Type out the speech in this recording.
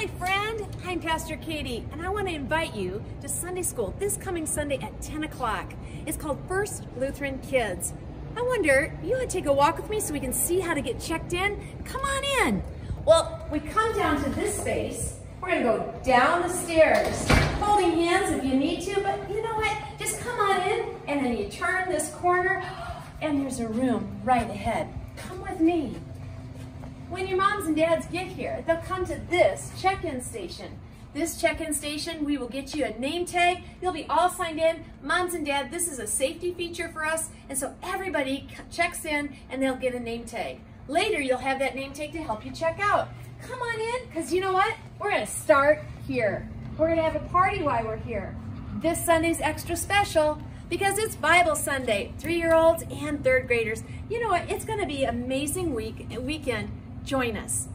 Hi, friend. I'm Pastor Katie, and I want to invite you to Sunday school this coming Sunday at 10 o'clock. It's called First Lutheran Kids. I wonder, you want to take a walk with me so we can see how to get checked in? Come on in. Well, we come down to this space. We're going to go down the stairs, holding hands if you need to, but you know what? Just come on in, and then you turn this corner, and there's a room right ahead. Come with me. When your moms and dads get here, they'll come to this check-in station. This check-in station, we will get you a name tag. You'll be all signed in. Moms and dad, this is a safety feature for us, and so everybody checks in and they'll get a name tag. Later, you'll have that name tag to help you check out. Come on in, because you know what? We're gonna start here. We're gonna have a party while we're here. This Sunday's extra special because it's Bible Sunday, three-year-olds and third graders. You know what? It's gonna be amazing week weekend. Join us.